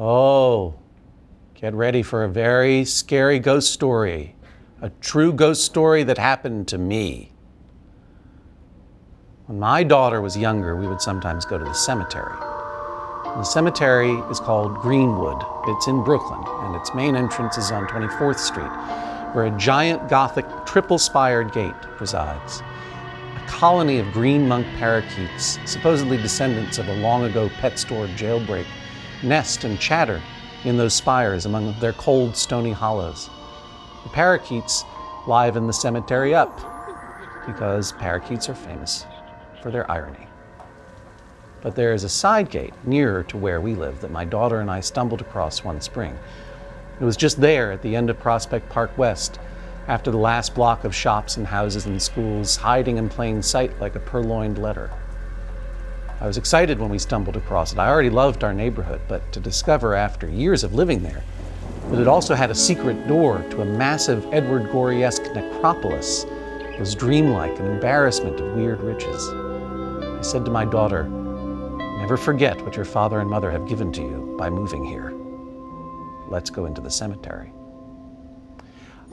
Oh, get ready for a very scary ghost story. A true ghost story that happened to me. When my daughter was younger, we would sometimes go to the cemetery. The cemetery is called Greenwood. It's in Brooklyn, and its main entrance is on 24th Street, where a giant Gothic triple spired gate presides. A colony of green monk parakeets, supposedly descendants of a long ago pet store jailbreak, nest and chatter in those spires among their cold, stony hollows. The parakeets liven the cemetery up because parakeets are famous for their irony. But there is a side gate nearer to where we live that my daughter and I stumbled across one spring. It was just there at the end of Prospect Park West, after the last block of shops and houses and schools, hiding in plain sight like a purloined letter. I was excited when we stumbled across it. I already loved our neighborhood, but to discover after years of living there that it also had a secret door to a massive Edward Gorey-esque necropolis was dreamlike, an embarrassment of weird riches. I said to my daughter, Never forget what your father and mother have given to you by moving here. Let's go into the cemetery.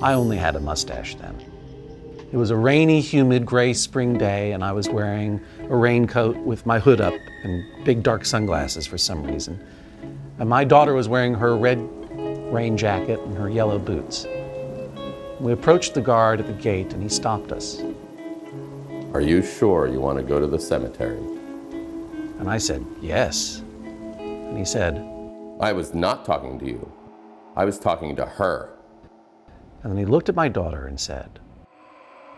I only had a mustache then. It was a rainy, humid, gray spring day, and I was wearing a raincoat with my hood up and big dark sunglasses for some reason. And my daughter was wearing her red rain jacket and her yellow boots. We approached the guard at the gate, and he stopped us. Are you sure you want to go to the cemetery? And I said, Yes. And he said, I was not talking to you. I was talking to her. And then he looked at my daughter and said,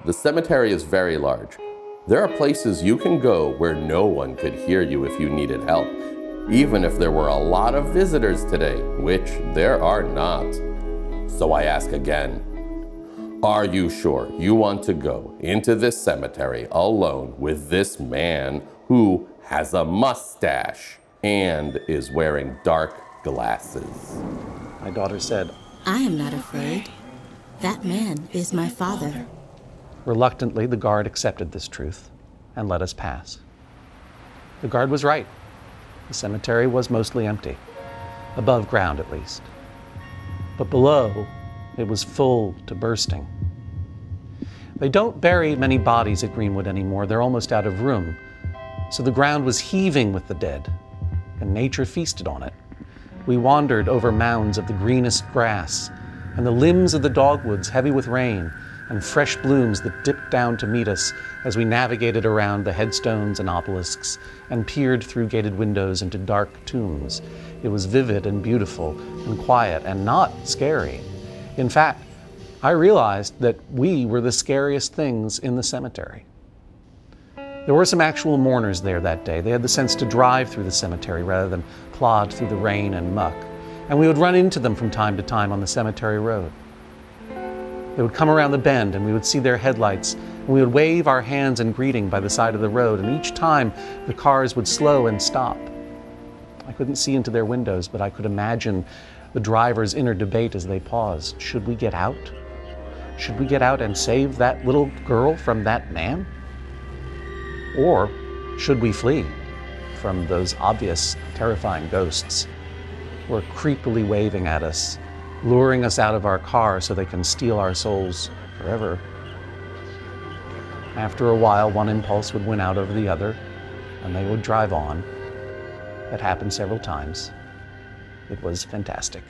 The cemetery is very large. There are places you can go where no one could hear you if you needed help, even if there were a lot of visitors today, which there are not. So I ask again, are you sure you want to go into this cemetery alone with this man who has a mustache and is wearing dark glasses? My daughter said, I am not afraid. That man is my father. Reluctantly, the guard accepted this truth and let us pass. The guard was right. The cemetery was mostly empty, above ground at least. But below, it was full to bursting. They don't bury many bodies at Greenwood anymore, they're almost out of room. So the ground was heaving with the dead, and nature feasted on it. We wandered over mounds of the greenest grass, and the limbs of the dogwoods heavy with rain, and fresh blooms that dipped down to meet us as we navigated around the headstones and obelisks and peered through gated windows into dark tombs. It was vivid and beautiful and quiet and not scary. In fact, I realized that we were the scariest things in the cemetery. There were some actual mourners there that day. They had the sense to drive through the cemetery rather than plod through the rain and muck. And we would run into them from time to time on the cemetery road. They would come around the bend and we would see their headlights and we would wave our hands in greeting by the side of the road and each time the cars would slow and stop. I couldn't see into their windows, but I could imagine the driver's inner debate as they paused. Should we get out? Should we get out and save that little girl from that man? Or should we flee from those obvious, terrifying ghosts who are creepily waving at us luring us out of our car so they can steal our souls forever. After a while, one impulse would win out over the other, and they would drive on. That happened several times. It was fantastic.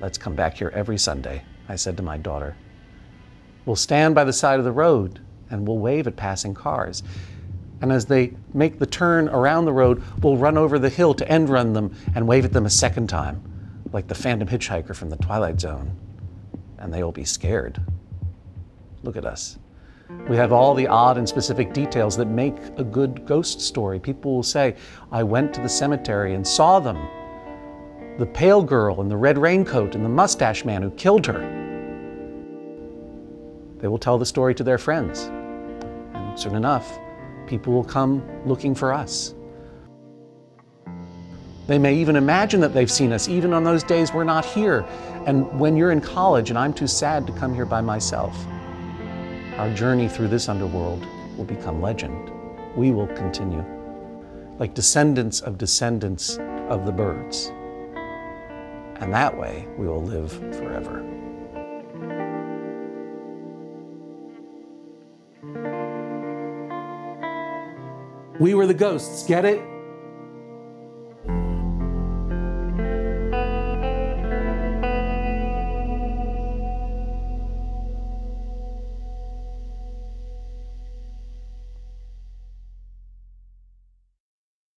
Let's come back here every Sunday, I said to my daughter. We'll stand by the side of the road and we'll wave at passing cars. And as they make the turn around the road, we'll run over the hill to end run them and wave at them a second time like the phantom hitchhiker from the Twilight Zone, and they'll be scared. Look at us. We have all the odd and specific details that make a good ghost story. People will say, I went to the cemetery and saw them. The pale girl in the red raincoat and the mustache man who killed her. They will tell the story to their friends. And soon enough, people will come looking for us. They may even imagine that they've seen us, even on those days we're not here. And when you're in college and I'm too sad to come here by myself, our journey through this underworld will become legend. We will continue. Like descendants of descendants of the birds. And that way we will live forever. We were the ghosts, get it?